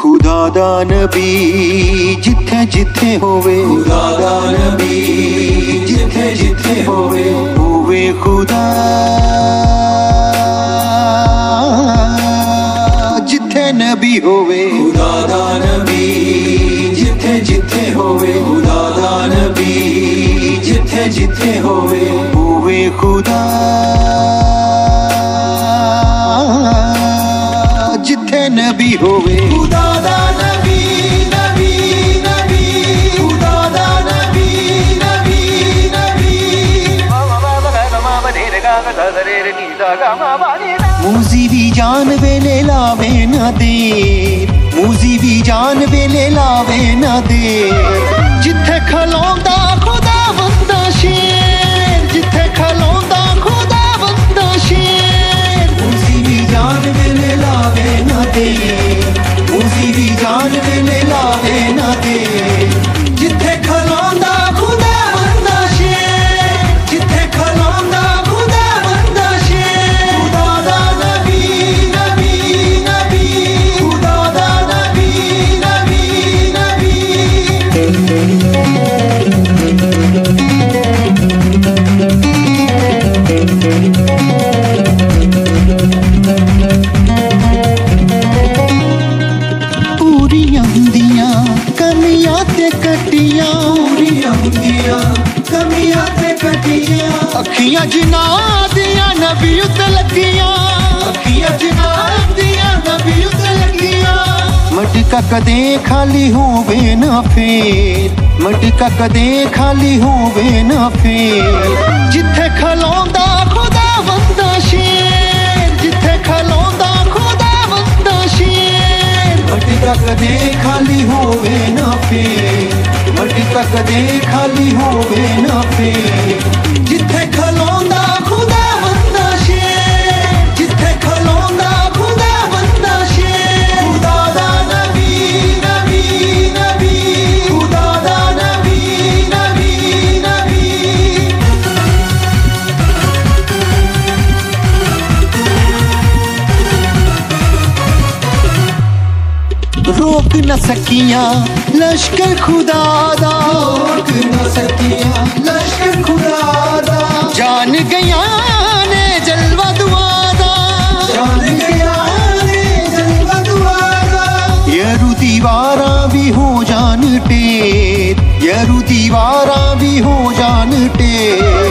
ਖੁਦਾ ਦਾ ਨਬੀ ਜਿੱਥੇ ਜਿੱਥੇ ਹੋਵੇ ਖੁਦਾ ਦਾ ਨਬੀ ਜਿੱਥੇ ਜਿੱਥੇ ਹੋਵੇ ਹੋਵੇ ਖੁਦਾ ਜਿੱਥੇ ਨਬੀ ਹੋਵੇ ਖੁਦਾ ਦਾ ਨਬੀ ਜਿੱਥੇ ਜਿੱਥੇ ਹੋਵੇ ਖੁਦਾ ਦਾ ਨਬੀ ਜਿੱਥੇ ਜਿੱਥੇ ਹੋਵੇ ਹੋਵੇ ਖੁਦਾ نبی ہوئے۔ خدا دا نبی نبی نبی۔ خدا دا نبی نبی نبی۔ موزی بھی جان بے لے لاوے نہ دے۔ موزی بھی جان بے لے لاوے نہ دے۔ ਮੂਜ਼ੀ ਵੀ ਜਾਨ ਵੇਲੇ ਲਾਵੇ ਨਾ ਦੇ। ਜਿੱਥੇ ਖਲੋਂਦਾ ਖੁਦਾ ਬੰਦਾ ਸ਼ੇਰ ਜਿੱਥੇ ਖਲੋਂਦਾ ਖੁਦਾ ਬੰਦਾ ਸ਼ੇਰ ਖੁਦਾ ਦਾ ਨਬੀ ਨਬੀ ਨਬੀ। ਖੁਦਾ ਦਾ ਨਬੀ ਨਬੀ ਨਬੀ। کمیاں تے کٹیاں ہوندیاں ہوندیاں کمیاں تے کٹیاں اکھیاں جنا دیاں نبی تے لگیاں مٹکا کدے خالی ہووے نہ پھر مٹکا کدے خالی ہووے نہ پھر جتھے کھل کدے خالی ہوے نہ پے وٹ کدے خالی ہوے نہ پے روک نہ سکیاں لشکر خدا دا۔ لشکر خدا دا۔ جان گیا نے جلوہ دعا دا۔ جان گیا نے جلوہ یرو دیواراں بھی ہو جان ٹیٹ یرو دیواراں بھی ہو جان ٹیٹ